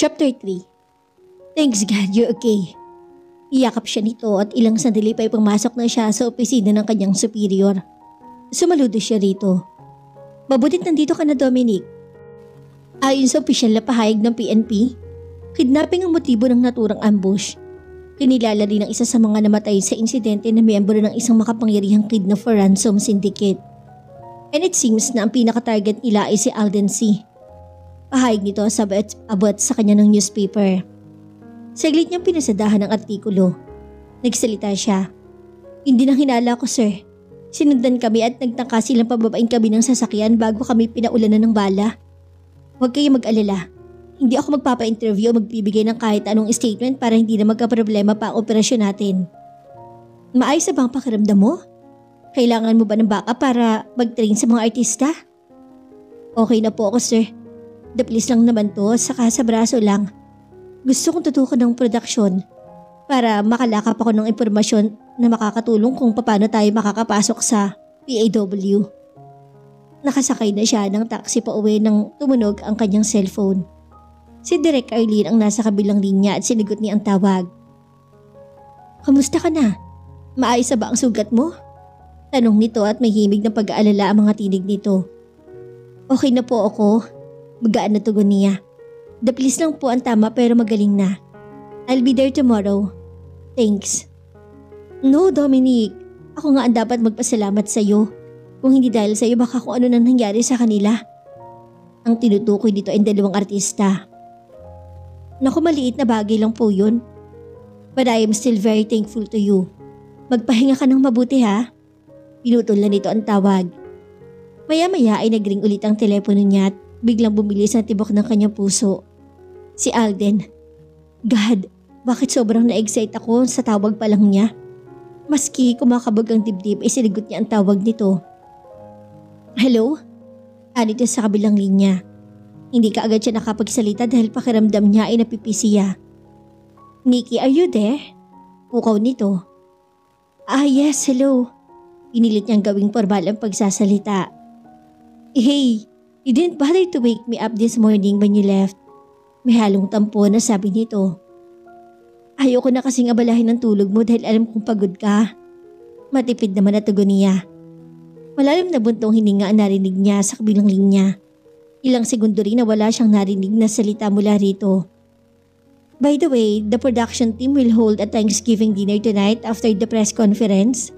Chapter 3 Thanks God, you're okay. Iyakap siya nito at ilang sandali pa pumasok na siya sa opisina ng kanyang superior. Sumaludo siya rito. Mabutit nandito ka na Dominic. Ayon sa opisyal na pahayag ng PNP, kidnapping ang motibo ng naturang ambush. Kinilala rin ang isa sa mga namatay sa insidente na miyembro ng isang makapangyarihang kidnap for ransom syndicate. And it seems na ang pinaka-target nila ay si Alden C. Pahayag nito sa abot sa kanya ng newspaper. Saglit niyang pinasadahan ang artikulo. Nagsalita siya. Hindi na hinala ko sir. Sinundan kami at nagtangka silang pababain kami ng sasakyan bago kami pinaulanan ng bala. Huwag kayo mag-alala. Hindi ako magpapa-interview o magbibigay ng kahit anong statement para hindi na magka-problema pa ang operasyon natin. Maayos na bang pakiramdam mo? Kailangan mo ba ng baka para mag-train sa mga artista? Okay na po ako sir. Daplis lang naman to, saka sa braso lang. Gusto kong tutukan ng production para makalakap ako ng impormasyon na makakatulong kung paano tayo makakapasok sa PAW. Nakasakay na siya ng taxi pa uwi nang tumunog ang kanyang cellphone. Si Direk Arlene ang nasa kabilang linya at sinigot niya ang tawag. Kamusta ka na? Maayos ba ang sugat mo? Tanong nito at may himig ng pag-aalala ang mga tinig nito. Okay na po ako. Magaan na tugon niya. Daplis lang po ang tama pero magaling na. I'll be there tomorrow. Thanks. No, Dominic. Ako nga ang dapat magpasalamat sa iyo. Kung hindi dahil sa iyo baka kung ano nang nangyari sa kanila. Ang tinutukoy dito ay dalawang artista. Naku maliit na bagay lang po yun. But I am still very thankful to you. Magpahinga ka ng mabuti ha. Pinutol na nito ang tawag. Maya-maya ay nagring ulit ang telepono niya at biglang bumilis ang tibok ng kanyang puso. Si Alden. God, bakit sobrang na-excite ako sa tawag pa lang niya? Maski kumakabog ang dibdib ay sinigot niya ang tawag nito. Hello? Anito sa kabilang linya. Hindi ka agad siya nakapagsalita dahil pakiramdam niya ay napipisiya. Nikki, are you there? Pukaw nito. Ah yes, hello. Pinilit niyang gawing formal ang pagsasalita. Hey, you didn't bother to wake me up this morning when you left. May halong tampo na sabi nito. Ayoko na kasing abalahin ng tulog mo dahil alam kong pagod ka. Matipid naman na tugon niya. Malalim na buntong hininga ang narinig niya sa kabilang linya. Ilang segundo rin na wala siyang narinig na salita mula rito. By the way, the production team will hold a Thanksgiving dinner tonight after the press conference.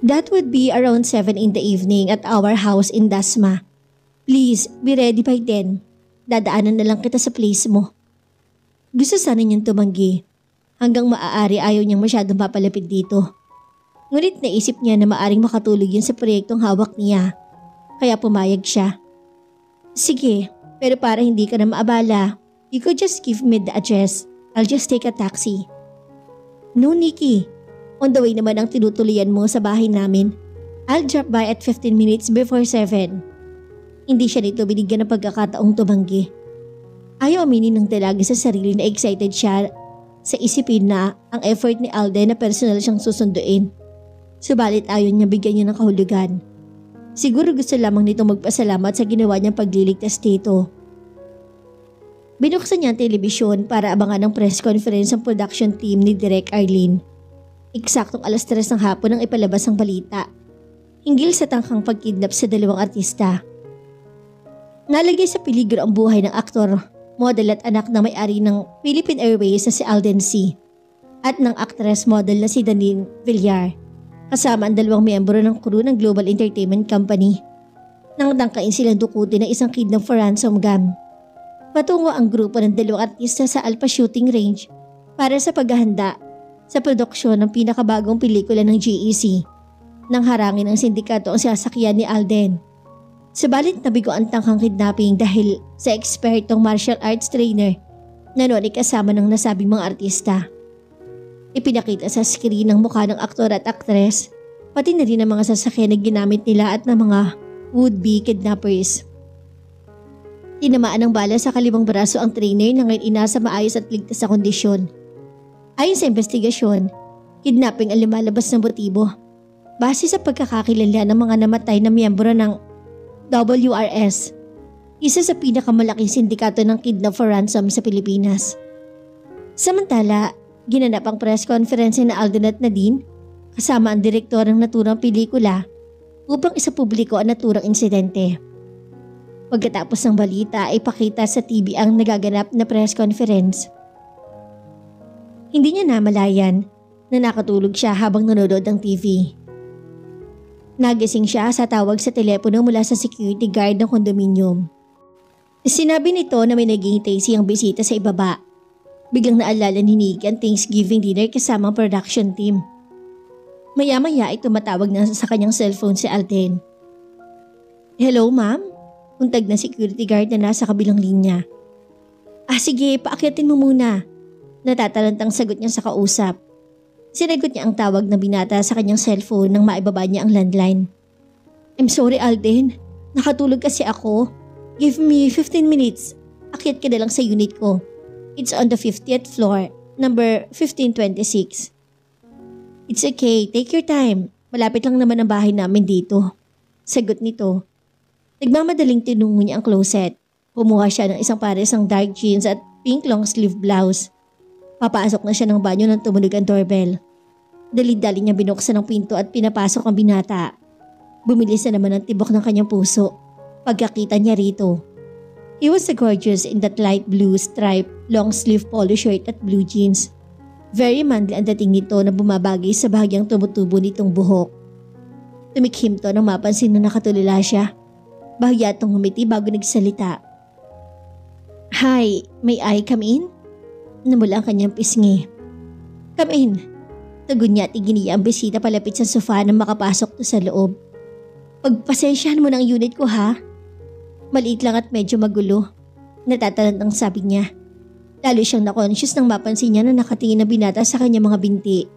That would be around 7 in the evening at our house in Dasma. Please, be ready by then. Dadaanan na lang kita sa place mo. Gusto sana niyang tumanggi. Hanggang maaari ayaw niyang masyadong papalapit dito. Ngunit naisip niya na maaring makatulog yun sa proyektong hawak niya. Kaya pumayag siya. Sige, pero para hindi ka na maabala, you could just give me the address. I'll just take a taxi. No, Nikki. On the way naman ang tinutuloyan mo sa bahay namin. I'll drop by at 15 minutes before 7. Hindi siya nito binigyan ng pagkakataong tumanggi. Ayaw aminin ng dalaga sa sarili na excited siya sa isipin na ang effort ni Alden na personal siyang susunduin. Subalit ayaw niya bigyan niya ng kahulugan. Siguro gusto lamang nito magpasalamat sa ginawa niyang pagliligtas dito. Binuksan niya ang telebisyon para abangan ang press conference ng production team ni Direk Arlene. Eksaktong alas tres ng hapon ang ipalabas ang balita. Hinggil sa tangkang pagkidnap sa dalawang artista. Nalagay sa peligro ang buhay ng aktor, model at anak ng may-ari ng Philippine Airways na si Alden C. at ng actress model na si Danine Villar, kasama ang dalawang miyembro ng crew ng Global Entertainment Company. Nang dangkain silang dukutin ng isang kidnap for ransom gam. Patungo ang grupo ng dalawang artista sa Alpha Shooting Range para sa paghahanda sa produksyon ng pinakabagong pelikula ng GEC nang harangin ng sindikato ang sasakyan ni Alden. Subalit nabigo ang tangkang kidnapping dahil sa ekspertong martial arts trainer na noon ay kasama ng nasabing mga artista. Ipinakita sa screen ng mukha ng aktor at aktres, pati na rin ang mga sasakyan na ginamit nila at ng mga would-be kidnappers. Tinamaan ng bala sa kalimang braso ang trainer na ngayon inasa maayos at ligtas sa kondisyon. Ayon sa investigasyon, kidnapping ang lumalabas ng motibo. Base sa pagkakakilala ng mga namatay na miyembro ng WRS. isa sa pinakamalaking sindikato ng kidnap for ransom sa Pilipinas. Samantala, ginanap ang press conference na Alden at Nadine kasama ang direktor ng naturang pelikula upang isa publiko ang naturang insidente. Pagkatapos ng balita ay pakita sa TV ang nagaganap na press conference. Hindi niya namalayan na nakatulog siya habang nanonood ng TV. Nagising siya sa tawag sa telepono mula sa security guard ng kondominium. Sinabi nito na may naghihintay siyang bisita sa ibaba. Biglang naalala ni Nick ang Thanksgiving dinner kasama ang production team. Maya-maya ay tumatawag na sa kanyang cellphone si Alden. Hello ma'am? Untag na security guard na nasa kabilang linya. Ah sige, paakyatin mo muna. Natatalantang sagot niya sa kausap. Sinagot niya ang tawag ng binata sa kanyang cellphone nang maibaba niya ang landline. I'm sorry Alden, nakatulog kasi ako. Give me 15 minutes. Akyat ka na lang sa unit ko. It's on the 50th floor, number 1526. It's okay, take your time. Malapit lang naman ang bahay namin dito. Sagot nito. Nagmamadaling tinungo niya ang closet. Kumuha siya ng isang pares ng dark jeans at pink long sleeve blouse. Papasok na siya ng banyo nang tumunog ang doorbell. Dali-dali niya binuksan ang pinto at pinapasok ang binata. Bumilis na naman ang tibok ng kanyang puso. Pagkakita niya rito. He was so gorgeous in that light blue stripe, long sleeve polo shirt at blue jeans. Very manly ang dating nito na bumabagay sa bahagyang tumutubo nitong buhok. Tumikhim to nang mapansin na nakatulala siya. Bahagya itong humiti bago nagsalita. Hi, may I come in? Namula ang kanyang pisngi. Come in, Tugon niya at iginiya ang bisita palapit sa sofa nang makapasok to sa loob. Pagpasensyahan mo ng unit ko ha. Maliit lang at medyo magulo. Natatalant ang sabi niya. Lalo siyang na-conscious nang mapansin niya na nakatingin na binata sa kanya mga binti.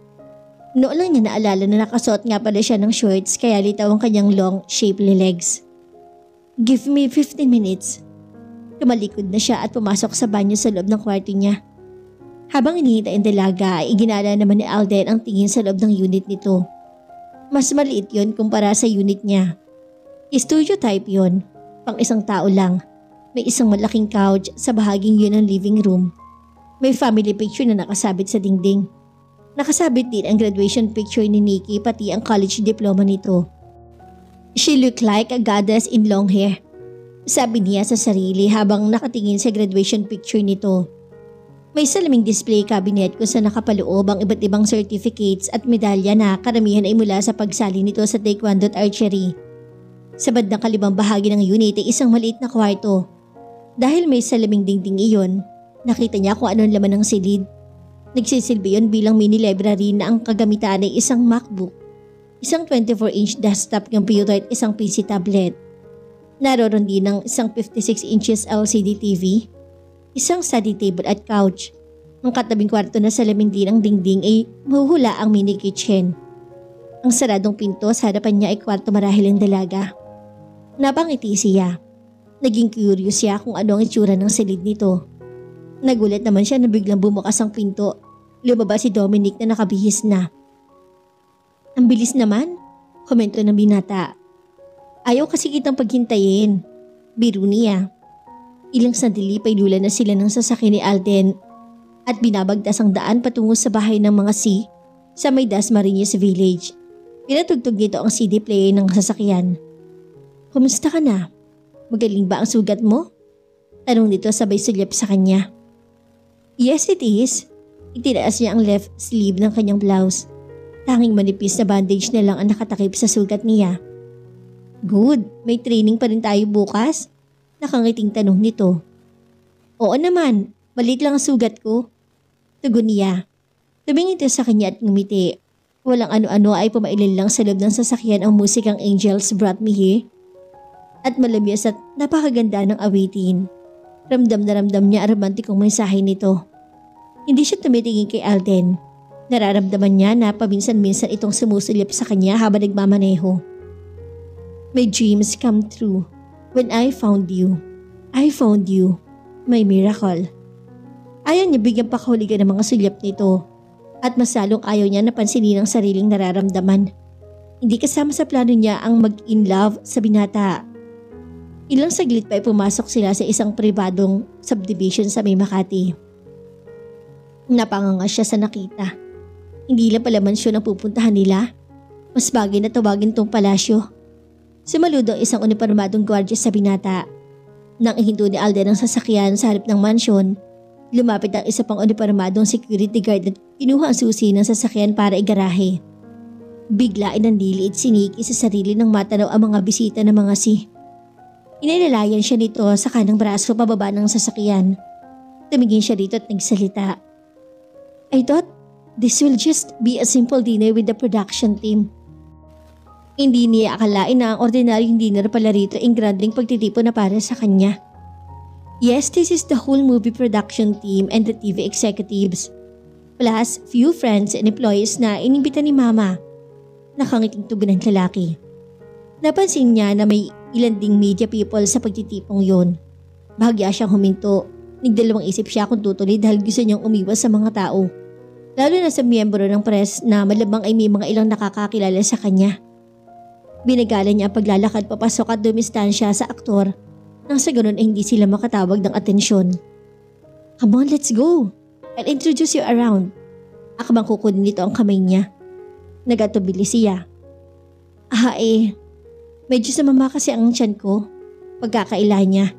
Noon lang niya naalala na nakasuot nga pala siya ng shorts kaya litaw ang kanyang long, shapely legs. Give me 15 minutes. Tumalikod na siya at pumasok sa banyo sa loob ng kwarto niya. Habang inihintay ang dalaga ay iginala naman ni Alden ang tingin sa loob ng unit nito. Mas maliit yon kumpara sa unit niya. Studio type yon, pang isang tao lang. May isang malaking couch sa bahaging yun ng living room. May family picture na nakasabit sa dingding. Nakasabit din ang graduation picture ni Nikki pati ang college diploma nito. She looked like a goddess in long hair. Sabi niya sa sarili habang nakatingin sa graduation picture nito. May salaming display cabinet kung saan nakapaloob ang iba't ibang certificates at medalya na karamihan ay mula sa pagsali nito sa taekwondo at archery. Sa bandang kalibang bahagi ng unit ay isang maliit na kwarto. Dahil may salaming dingding iyon, nakita niya kung anong laman ng silid. Nagsisilbi yon bilang mini library na ang kagamitan ay isang MacBook, isang 24-inch desktop computer at isang PC tablet. Naroon din ng isang 56 inches LCD TV isang study table at couch. Ang katabing kwarto na salamin din ang dingding ay mahuhula ang mini kitchen. Ang saradong pinto sa harapan niya ay kwarto marahil ang dalaga. Napangiti siya. Naging curious siya kung ano ang itsura ng silid nito. Nagulat naman siya na biglang bumukas ang pinto. Lumabas si Dominic na nakabihis na. Ang bilis naman, komento ng binata. Ayaw kasi kitang paghintayin. Biro niya. Ilang sandali pa ilula na sila ng sasakyan ni Alden at binabagtas ang daan patungo sa bahay ng mga C sa may Dasmariñas Village. Pinatugtog nito ang CD player ng sasakyan. Kumusta ka na? Magaling ba ang sugat mo? Tanong nito sabay sulyap sa kanya. Yes it is. Itinaas niya ang left sleeve ng kanyang blouse. Tanging manipis na bandage na lang ang nakatakip sa sugat niya. Good, may training pa rin tayo bukas. Nakangiting tanong nito. Oo naman, malit lang ang sugat ko. Tugon niya. Tumingin sa kanya at ngumiti. Walang ano-ano ay pumailin lang sa loob ng sasakyan ang musikang Angels Brought Me Here. At malamyas at napakaganda ng awitin. Ramdam na ramdam niya ang romantikong mensahe nito. Hindi siya tumitingin kay Alden. Nararamdaman niya na paminsan-minsan itong sumusulip sa kanya habang nagmamaneho. May dreams come true When I found you, I found you, my miracle. Ayaw niya bigyan pakahuligan ng mga sulyap nito at masalong ayaw niya napansinin ang sariling nararamdaman. Hindi kasama sa plano niya ang mag-in love sa binata. Ilang saglit pa ay pumasok sila sa isang pribadong subdivision sa may Makati. Napanganga siya sa nakita. Hindi lang pala mansyon ang pupuntahan nila. Mas bagay na tawagin tong palasyo. Sumaludo ang isang uniformadong gwardya sa binata. Nang ihinto ni Alden ang sasakyan sa harap ng mansyon, lumapit ang isa pang uniformadong security guard at kinuha ang susi ng sasakyan para igarahe. Bigla ay nandiliit si Nikki sa sarili ng matanaw ang mga bisita ng mga si. Inilalayan siya nito sa kanang braso pababa ng sasakyan. Tumingin siya rito at nagsalita. I thought this will just be a simple dinner with the production team. Hindi niya akalain na ang ordinaryong dinner pala rito ang granding pagtitipon na para sa kanya. Yes, this is the whole movie production team and the TV executives. Plus, few friends and employees na inimbita ni Mama. Nakangiting tugon ng lalaki. Napansin niya na may ilan ding media people sa pagtitipong yon. Bahagya siyang huminto. Nagdalawang isip siya kung tutuloy dahil gusto niyang umiwas sa mga tao. Lalo na sa miyembro ng press na malamang ay may mga ilang nakakakilala sa kanya. Binagala niya ang paglalakad papasok at dumistansya sa aktor nang sa ganun ay hindi sila makatawag ng atensyon. Come on, let's go. I'll introduce you around. Akabang kukunin nito ang kamay niya. Nagatubili siya. Ah eh, Medyo sumama kasi ang tiyan ko. Pagkakaila niya.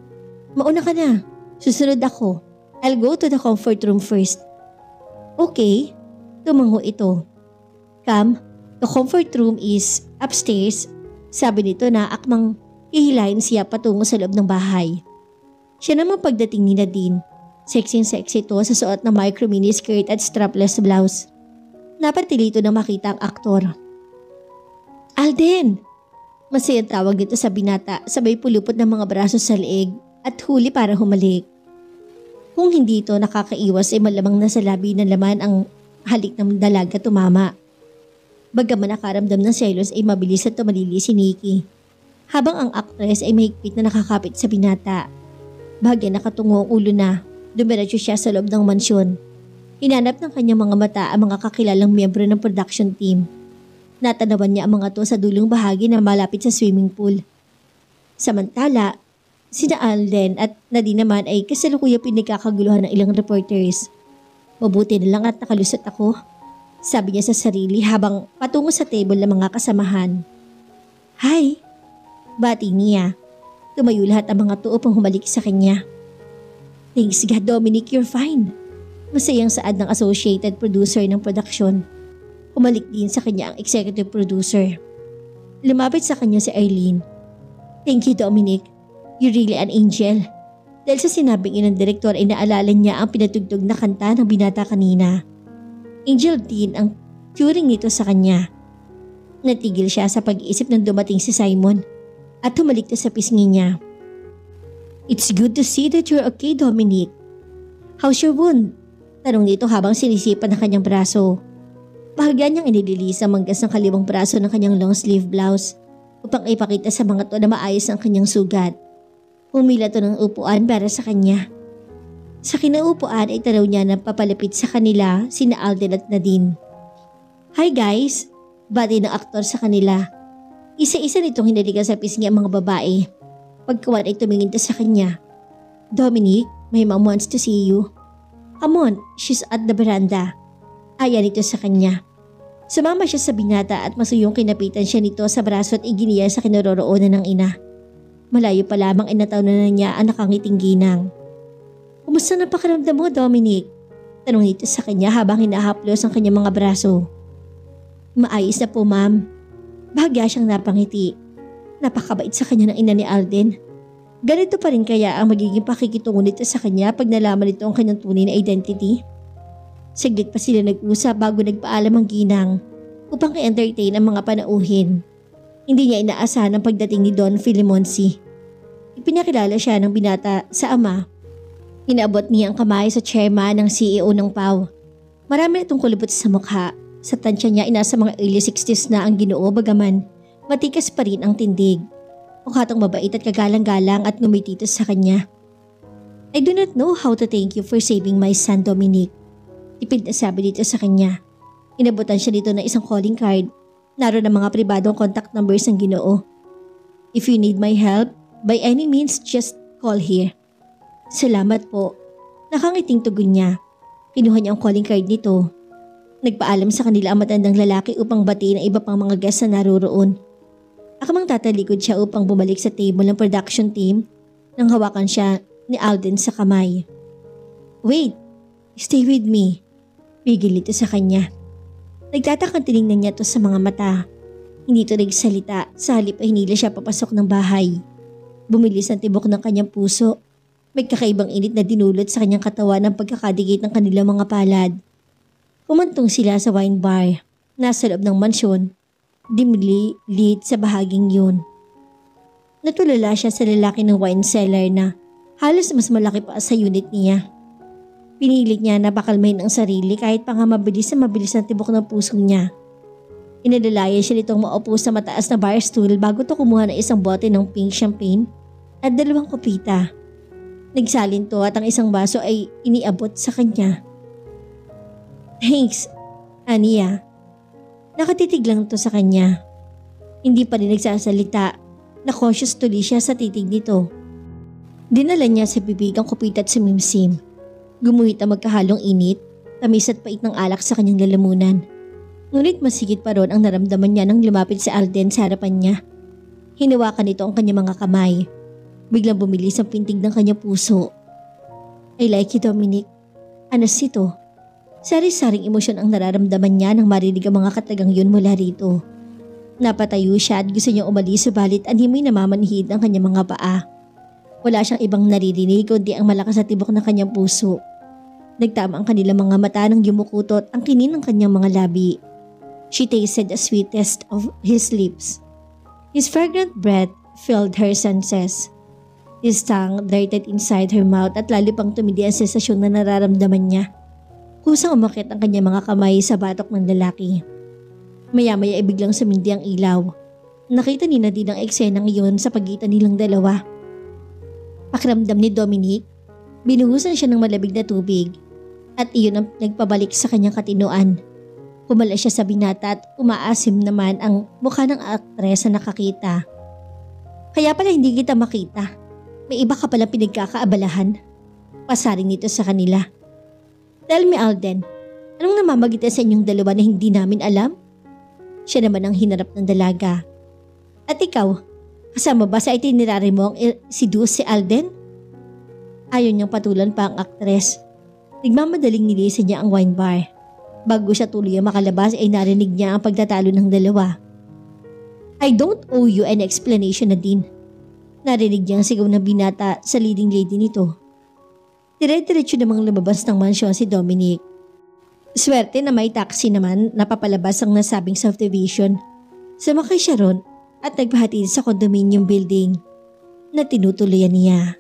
Mauna ka na. Susunod ako. I'll go to the comfort room first. Okay. Tumango ito. Come, the comfort room is upstairs. Sabi nito na akmang hihilahin siya patungo sa loob ng bahay. Siya naman pagdating ni Nadine. Sexy-sexy to sa suot na micro mini skirt at strapless blouse. Napatilito na makita ang aktor. Alden! Masayang tawag dito sa binata sabay pulupot ng mga braso sa leeg at huli para humalik. Kung hindi ito nakakaiwas ay malamang nasa labi ng laman ang halik ng dalaga tumama. Bagaman nakaramdam ng selos ay mabilis at tumalili si Nikki. Habang ang aktres ay mahigpit na nakakapit sa binata. Bahagya nakatungo ang ulo na, dumiretso siya sa loob ng mansyon. Hinanap ng kanyang mga mata ang mga kakilalang miyembro ng production team. Natanawan niya ang mga to sa dulong bahagi na malapit sa swimming pool. Samantala, sina Alden at Nadine naman ay kasalukuya pinagkakaguluhan ng ilang reporters. Mabuti na lang at nakalusot ako, sabi niya sa sarili habang patungo sa table ng mga kasamahan. Hi! Bati niya. Tumayo lahat ang mga tuo pang humalik sa kanya. Thanks God Dominic, you're fine. Masayang saad ng associated producer ng production. Umalik din sa kanya ang executive producer. Lumapit sa kanya si Eileen. Thank you Dominic. You're really an angel. Dahil sa sinabing inang direktor ay naalala niya ang pinatugtog na kanta ng binata kanina. Angel din ang turing nito sa kanya. Natigil siya sa pag-iisip nang dumating si Simon at humalik sa pisngi niya. It's good to see that you're okay, Dominic. How's your wound? Tanong nito habang sinisipan ng kanyang braso. Bahagya niyang inililis ang manggas ng kaliwang braso ng kanyang long sleeve blouse upang ipakita sa mga to na maayos ang kanyang sugat. Humila to ng upuan para sa kanya. Sa kinaupuan ay tanaw niya na papalapit sa kanila sina Alden at Nadine. Hi guys! Bati ng aktor sa kanila. Isa-isa nitong hinalikan sa pisngi ang mga babae. Pagkawan ay tumingin sa kanya. Dominic, my mom wants to see you. Come on, she's at the veranda. Ayan ito sa kanya. Sumama siya sa binata at masuyong kinapitan siya nito sa braso at iginiya sa kinaroroonan ng ina. Malayo pa lamang na, na niya ang nakangiting ginang. Kumusta na pakiramdam mo, Dominic? Tanong nito sa kanya habang hinahaplos ang kanyang mga braso. Maayos na po, ma'am. Bahagya siyang napangiti. Napakabait sa kanya ng ina ni Alden. Ganito pa rin kaya ang magiging pakikitungo nito sa kanya pag nalaman nito ang kanyang tunay na identity? Saglit pa sila nag-usap bago nagpaalam ang ginang upang i-entertain ang mga panauhin. Hindi niya inaasahan ang pagdating ni Don Filimonsi. Ipinakilala siya ng binata sa ama. Inaabot niya ang kamay sa chairman ng CEO ng PAW. Marami itong kulubot sa mukha. Sa tansya niya inasa mga early 60s na ang ginoo bagaman matikas pa rin ang tindig. Mukha tong mabait at kagalang-galang at ngumiti sa kanya. I do not know how to thank you for saving my son Dominic. Tipid na sabi dito sa kanya. Inabutan siya dito ng isang calling card. Naroon ang mga pribadong contact numbers ng ginoo. If you need my help, by any means just call here. Salamat po. Nakangiting tugon niya. Kinuha niya ang calling card nito. Nagpaalam sa kanila ang matandang lalaki upang batiin ang iba pang mga guests na naroroon. Akamang tatalikod siya upang bumalik sa table ng production team nang hawakan siya ni Alden sa kamay. Wait, stay with me. Pigil ito sa kanya. Nagtatakang tinignan niya to sa mga mata. Hindi ito nagsalita, sa halip ay hinila siya papasok ng bahay. Bumilis ang tibok ng kanyang puso. May kakaibang init na dinulot sa kanyang katawan ng pagkakadigit ng kanilang mga palad. Kumantong sila sa wine bar, nasa loob ng mansyon dimly lit sa bahaging yun. Natulala siya sa lalaki ng wine cellar na halos mas malaki pa sa unit niya. Pinilit niya na pakalmahin ang sarili kahit pa nga mabilis na mabilis ang tibok ng puso niya. Inadalayan siya nitong maupo sa mataas na bar stool bago to kumuha ng isang bote ng pink champagne at dalawang kopita. Nagsalin to at ang isang baso ay iniabot sa kanya. Thanks, Ania. Nakatitig lang to sa kanya. Hindi pa rin nagsasalita na conscious tuloy siya sa titig nito. Dinala niya sa bibig ang kupit at sumimsim. Gumuhit ang magkahalong init, tamis at pait ng alak sa kanyang lalamunan. Ngunit masigit pa ron ang naramdaman niya nang lumapit si Alden sa harapan niya. Hinawakan nito ang kanyang mga kamay. Biglang bumilis ang pintig ng kanyang puso. I like you Dominic. Anas ito. Sari-saring emosyon ang nararamdaman niya nang marinig ang mga katagang yun mula rito. Napatayo siya at gusto niyang umalis subalit animoy namamanhid ang kanyang mga paa. Wala siyang ibang naririnig kundi ang malakas na tibok ng kanyang puso. Nagtama ang kanilang mga mata nang yumukutot ang kinin ng kanyang mga labi. She tasted the sweetest of his lips. His fragrant breath filled her senses. His tongue darted inside her mouth at lalo pang tumindi ang sensasyon na nararamdaman niya. Kusang umakit ang kanyang mga kamay sa batok ng lalaki. Maya-maya ay biglang sumindi ang ilaw. Nakita ni Nadine ang eksenang iyon sa pagitan nilang dalawa. Pakiramdam ni Dominic, binuhusan siya ng malabig na tubig at iyon ang nagpabalik sa kanyang katinuan. Pumala siya sa binata at umaasim naman ang mukha ng aktres na nakakita. Kaya pala hindi kita makita. May iba ka palang pinagkakaabalahan. Pasaring nito sa kanila. Tell me Alden, anong namamagitan sa inyong dalawa na hindi namin alam? Siya naman ang hinarap ng dalaga. At ikaw, kasama ba sa itinerary mo ang si si Alden? Ayon niyang patulan pa ang aktres. Nagmamadaling nilisan niya ang wine bar. Bago siya tuloy ang makalabas ay narinig niya ang pagtatalo ng dalawa. I don't owe you an explanation na din. Narinig niya ang sigaw ng binata sa leading lady nito. Dire-diretso namang lumabas ng mansyon si Dominic. Swerte na may taxi naman na papalabas ang nasabing subdivision. Sumakay siya ron at nagpahatid sa condominium building na tinutuluyan niya.